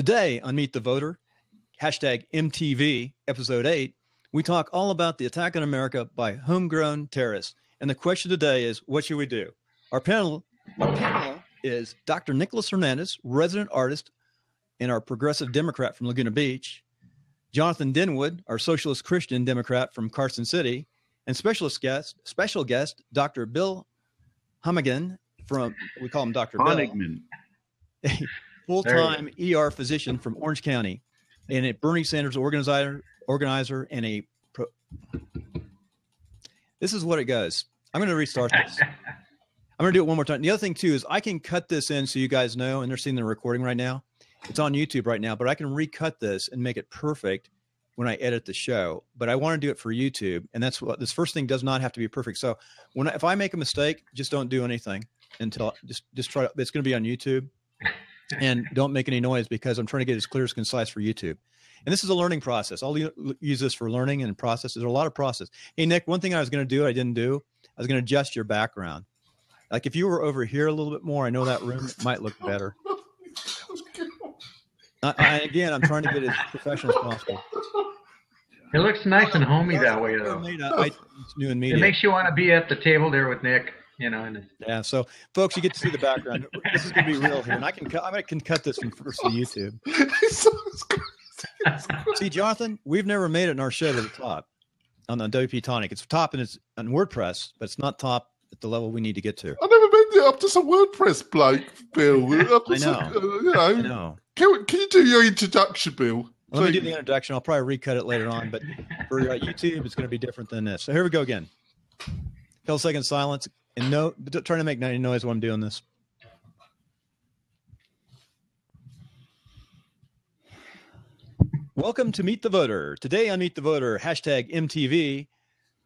Today on Meet the Voter, hashtag MTV, episode 8, we talk all about the attack on America by homegrown terrorists. And the question today is what should we do? Our panel, our panel is Dr. Nicholas Hernandez, resident artist and our progressive Democrat from Laguna Beach, Jonathan Denwood, our socialist Christian Democrat from Carson City, and specialist guest, special guest, Dr. Bill Hummigan from, we call him Dr. Honigman. Bill, a full-time ER physician from Orange County, and a Bernie Sanders organizer, organizer, and a. Pro- this is what it goes. I'm going to restart this. I'm going to do it one more time. The other thing too is I can cut this in so you guys know, and they're seeing the recording right now. It's on YouTube right now, but I can recut this and make it perfect when I edit the show. But I want to do it for YouTube, and that's what this first thing does not have to be perfect. So when I, if I make a mistake, just don't do anything until just just try. It's going to be on YouTube, and don't make any noise because I'm trying to get as clear as concise for YouTube. And this is a learning process. I'll use this for learning and process. There's a lot of process. Hey Nick, one thing I was going to do I didn't do. I was going to adjust your background. Like if you were over here a little bit more, I know that room might look better. I, I, again, I'm trying to get as professional as possible. It looks nice and homey that way, though. Made, I, it's new in media. It makes you want to be at the table there with Nick, you know. And yeah, so folks, you get to see the background. This is going to be real here, and I can cut, I can cut this from first to YouTube. see, Jonathan, we've never made it in our show to the top on the WP Tonic. It's top and it's on WordPress, but it's not top at the level we need to get to. I've never made it up to some WordPress bloke, Bill. I know. Uh, you know. I know. Can, can you do your introduction, Bill? Let me do the introduction. I'll probably recut it later on, but for uh, YouTube, it's going to be different than this. So here we go again. Couple seconds silence and no, trying to make any noise while I'm doing this. Welcome to Meet the Voter. Today on Meet the Voter, hashtag MTV,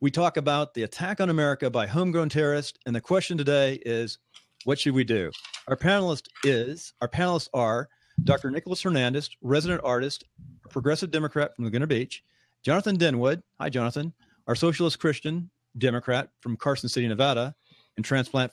we talk about the attack on America by homegrown terrorists. And the question today is, what should we do? Our panelist is, our panelists are Dr. Nicholas Hernandez, resident artist, progressive Democrat from Laguna Beach, Jonathan Denwood. Hi, Jonathan. Our socialist Christian Democrat from Carson City, Nevada, and transplant from